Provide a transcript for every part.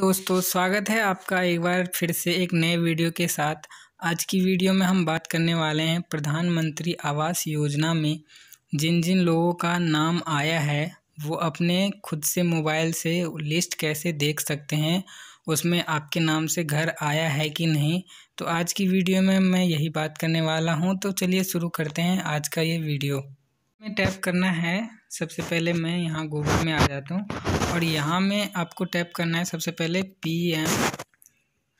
दोस्तों, स्वागत है आपका एक बार फिर से एक नए वीडियो के साथ। आज की वीडियो में हम बात करने वाले हैं प्रधानमंत्री आवास योजना में। जिन जिन लोगों का नाम आया है, वो अपने खुद से मोबाइल से लिस्ट कैसे देख सकते हैं, उसमें आपके नाम से घर आया है कि नहीं? तो आज की वीडियो में मैं यही बात करने वाला हूँ। तो चलिए शुरू करते हैं आज का ये वीडियो। में टैप करना है सबसे पहले मैं यहाँ गूगल में आ जाता हूँ और यहाँ में आपको टैप करना है। सबसे पहले पी एम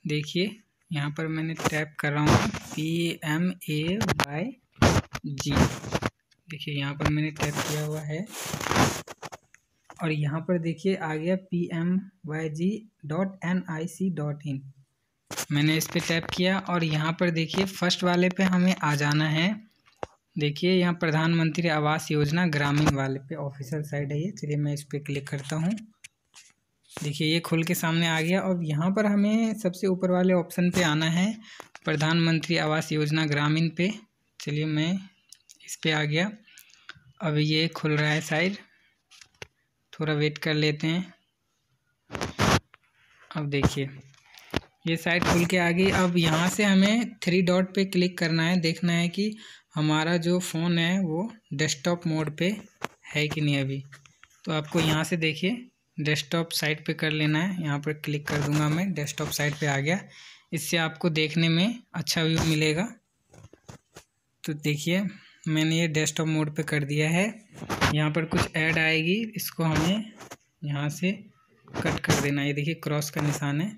देखिए, यहाँ पर मैंने टैप कर रहा हूँ। P M A Y G देखिए, यहाँ पर मैंने टैप किया हुआ है। और यहाँ पर देखिए, आ गया P M Y G dot N I C dot in मैंने इस पर टैप किया और यहाँ पर देखिए फ़र्स्ट वाले पे हमें आ जाना है। देखिए, यहाँ प्रधानमंत्री आवास योजना ग्रामीण वाले पे ऑफिशियल साइट है ये, चलिए मैं इस पर क्लिक करता हूँ। देखिए, ये खुल के सामने आ गया। और यहाँ पर हमें सबसे ऊपर वाले ऑप्शन पे आना है, प्रधानमंत्री आवास योजना ग्रामीण पे। चलिए, मैं इस पर आ गया। अब ये खुल रहा है साइड थोड़ा वेट कर लेते हैं। अब देखिए ये साइड खुल के आ गई। अब यहाँ से हमें थ्री डॉट पे क्लिक करना है, देखना है कि हमारा जो फ़ोन है वो डेस्कटॉप मोड पे है कि नहीं अभी। तो आपको यहाँ से देखिए डेस्कटॉप साइट पे कर लेना है। यहाँ पर क्लिक कर दूँगा मैं डेस्कटॉप साइट पे आ गया। इससे आपको देखने में अच्छा व्यू मिलेगा। तो देखिए, मैंने ये डेस्कटॉप मोड पे कर दिया है। यहाँ पर कुछ ऐड आएगी, इसको हमें यहाँ से कट कर देना ये देखिए क्रॉस का निशान है।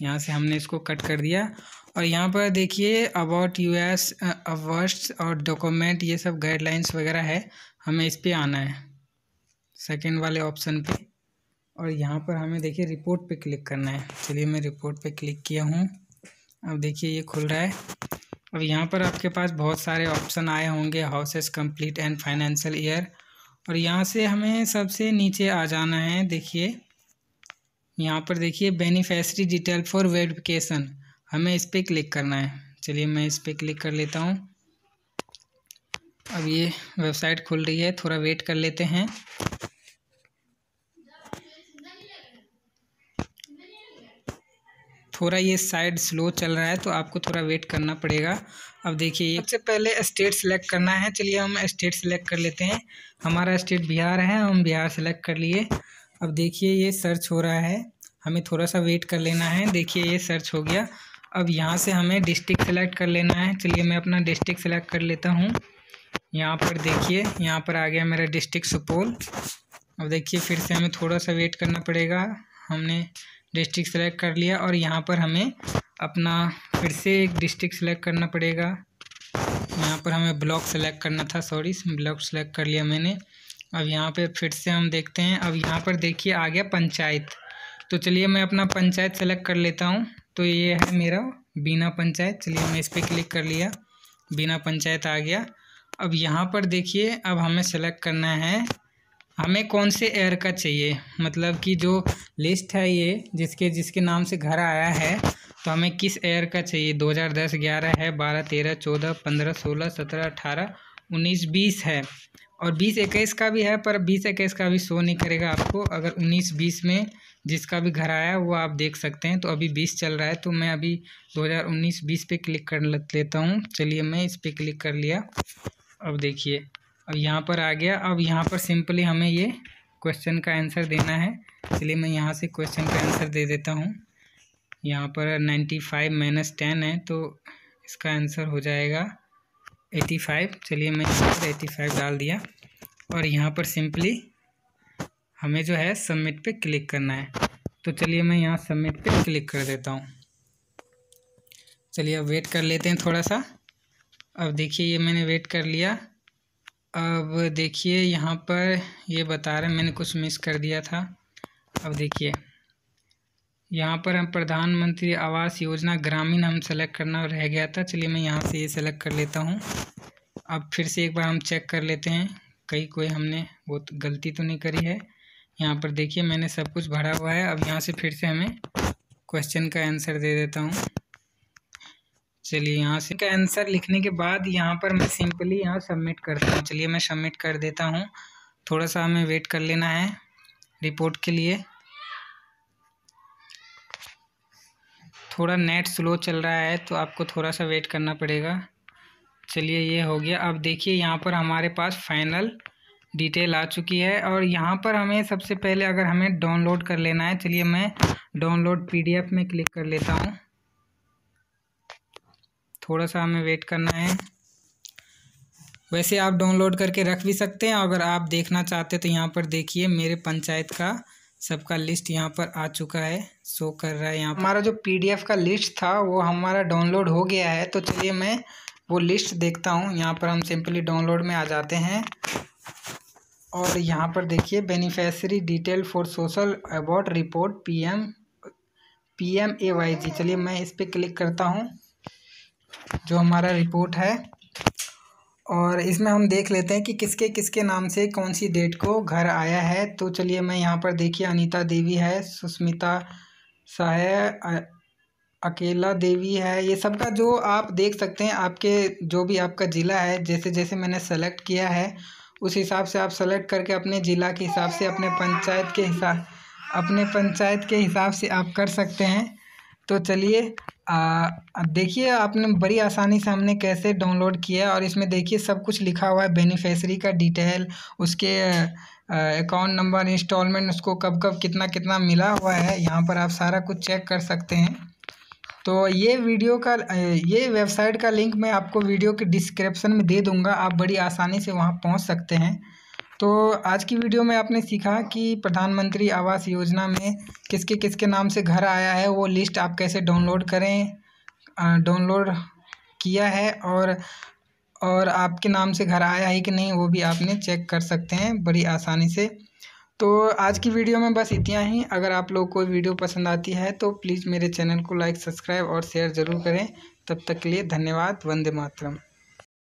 यहाँ से हमने इसको कट कर दिया। और यहाँ पर देखिए अबाउट यू एस अवर्ड्स और डॉक्यूमेंट ये सब गाइडलाइंस वगैरह है, हमें इस पर आना है। सेकेंड वाले ऑप्शन पे। और यहाँ पर हमें देखिए रिपोर्ट पे क्लिक करना है। चलिए मैं रिपोर्ट पे क्लिक किया हूँ। अब देखिए ये खुल रहा है। अब यहाँ पर आपके पास बहुत सारे ऑप्शन आए होंगे houses complete and financial year और यहाँ से हमें सबसे नीचे आ जाना है, देखिए। यहाँ पर देखिए बेनिफिशरी डिटेल फॉर वेरिफिकेशन हमें इस पर क्लिक करना है। चलिए मैं इस पर क्लिक कर लेता हूँ। अब ये वेबसाइट खुल रही है, थोड़ा वेट कर लेते हैं। थोड़ा ये साइड स्लो चल रहा है तो आपको थोड़ा वेट करना पड़ेगा। अब देखिए सबसे पहले स्टेट सेलेक्ट करना है। चलिए हम स्टेट सेलेक्ट कर लेते हैं। हमारा स्टेट बिहार है, हम बिहार सेलेक्ट कर लिए। अब देखिए ये सर्च हो रहा है। हमें थोड़ा सा वेट कर लेना है। देखिए ये सर्च हो गया। अब यहाँ से हमें डिस्ट्रिक्ट सेलेक्ट कर लेना है। चलिए मैं अपना डिस्ट्रिक्ट सेलेक्ट कर लेता हूँ। यहाँ पर देखिए, यहाँ पर आ गया मेरा डिस्ट्रिक्ट सुपौल। अब देखिए फिर से हमें थोड़ा सा वेट करना पड़ेगा। हमने डिस्ट्रिक्ट सेलेक्ट कर लिया और यहाँ पर हमें अपना फिर से एक डिस्ट्रिक्ट सेलेक्ट करना पड़ेगा। यहाँ पर हमें ब्लॉक सेलेक्ट करना था। सॉरी ब्लॉक सेलेक्ट कर लिया मैंने। अब यहाँ पे फिर से हम देखते हैं। अब यहाँ पर देखिए आ गया पंचायत। तो चलिए मैं अपना पंचायत सेलेक्ट कर लेता हूँ। तो ये है मेरा बिना पंचायत। चलिए मैं इस पर क्लिक कर लिया। बिना पंचायत आ गया। अब यहाँ पर देखिए, अब हमें सेलेक्ट करना है। हमें कौन से एयर का चाहिए? मतलब कि जो लिस्ट है ये, जिसके जिसके नाम से घर आया है तो हमें किस एयर का चाहिए? दो हज़ार दस, ग्यारह है, बारह, तेरह, चौदह, पंद्रह, सोलह, सत्रह, अठारह, उन्नीस, बीस है। और बीस इक्कीस का भी है, पर बीस इक्कीस का भी शो नहीं करेगा आपको। अगर उन्नीस बीस में जिसका भी घर आया वो आप देख सकते हैं। तो अभी बीस चल रहा है तो मैं अभी दो हज़ार उन्नीस बीस पे क्लिक कर लेता हूँ। चलिए, मैं इस पर क्लिक कर लिया। अब देखिए, अब यहाँ पर आ गया। अब यहाँ पर सिंपली हमें ये क्वेश्चन का आंसर देना है। चलिए, मैं यहाँ से क्वेश्चन का आंसर दे देता हूँ। यहाँ पर नाइन्टी फाइव माइनस टेन है तो इसका आंसर हो जाएगा एटी फाइव चलिए मैं यहाँ पर एटी फाइव डाल दिया। और यहाँ पर सिंपली हमें जो है सबमिट पे क्लिक करना है। तो चलिए मैं यहाँ सबमिट पे क्लिक कर देता हूँ। चलिए अब वेट कर लेते हैं थोड़ा सा अब देखिए ये मैंने वेट कर लिया। अब देखिए यहाँ पर ये बता रहे मैंने कुछ मिस कर दिया था। अब देखिए। यहाँ पर हम प्रधानमंत्री आवास योजना ग्रामीण हम सेलेक्ट करना रह गया था। चलिए मैं यहाँ से ये सेलेक्ट कर लेता हूँ। अब फिर से एक बार हम चेक कर लेते हैं। कहीं कोई हमने बहुत गलती तो नहीं करी है। यहाँ पर देखिए मैंने सब कुछ भरा हुआ है। अब यहाँ से फिर से हमें क्वेश्चन का आंसर दे देता हूँ। चलिए यहाँ से का आंसर लिखने के बाद यहाँ पर मैं सिंपली यहाँ सबमिट करता हूँ। चलिए मैं सबमिट कर देता हूँ। थोड़ा सा हमें वेट कर लेना है। रिपोर्ट के लिए। थोड़ा नेट स्लो चल रहा है तो आपको थोड़ा सा वेट करना पड़ेगा। चलिए, ये हो गया। अब देखिए, यहाँ पर हमारे पास फाइनल डिटेल आ चुकी है और यहाँ पर हमें सबसे पहले अगर हमें डाउनलोड कर लेना है, चलिए मैं डाउनलोड पीडीएफ में क्लिक कर लेता हूँ। थोड़ा सा हमें वेट करना है। वैसे आप डाउनलोड करके रख भी सकते हैं, अगर आप देखना चाहते तो यहाँ पर देखिए, मेरे पंचायत का सबका लिस्ट यहाँ पर आ चुका है। शो कर रहा है यहाँ हमारा जो पीडीएफ का लिस्ट था, वो हमारा डाउनलोड हो गया है। तो चलिए मैं वो लिस्ट देखता हूँ। यहाँ पर हम सिंपली डाउनलोड में आ जाते हैं। और यहाँ पर देखिए beneficiary detail for social about report PM PM A Y G चलिए मैं इस पर क्लिक करता हूँ। जो हमारा रिपोर्ट है। और इसमें हम देख लेते हैं कि किसके किसके नाम से कौन सी डेट को घर आया है। तो चलिए मैं यहाँ पर देखिए, अनीता देवी है, सुस्मिता साहे अकेला देवी है। ये सब का जो आप देख सकते हैं, आपके जो भी आपका ज़िला है, जैसे जैसे मैंने सेलेक्ट किया है, उस हिसाब से आप सेलेक्ट करके अपने ज़िला के हिसाब से, अपने पंचायत के हिसाब अपने पंचायत के हिसाब से आप कर सकते हैं। तो चलिए देखिए आपने बड़ी आसानी से हमने कैसे डाउनलोड किया और इसमें देखिए सब कुछ लिखा हुआ है बेनिफिशरी का डिटेल उसके अकाउंट नंबर इंस्टॉलमेंट उसको कब कब कितना कितना मिला हुआ है, यहाँ पर आप सारा कुछ चेक कर सकते हैं। तो ये वीडियो का ये वेबसाइट का लिंक मैं आपको वीडियो के डिस्क्रिप्शन में दे दूँगा, आप बड़ी आसानी से वहाँ पहुँच सकते हैं। तो आज की वीडियो में आपने सीखा कि प्रधानमंत्री आवास योजना में किसके किसके नाम से घर आया है, वो लिस्ट आप कैसे डाउनलोड करें डाउनलोड किया है और और आपके नाम से घर आया है कि नहीं, वो भी आपने चेक कर सकते हैं बड़ी आसानी से। तो आज की वीडियो में बस इतना ही। अगर आप लोग को वीडियो पसंद आती है तो प्लीज़ मेरे चैनल को लाइक, सब्सक्राइब और शेयर ज़रूर करें। तब तक के लिए धन्यवाद, वंदे मातरम।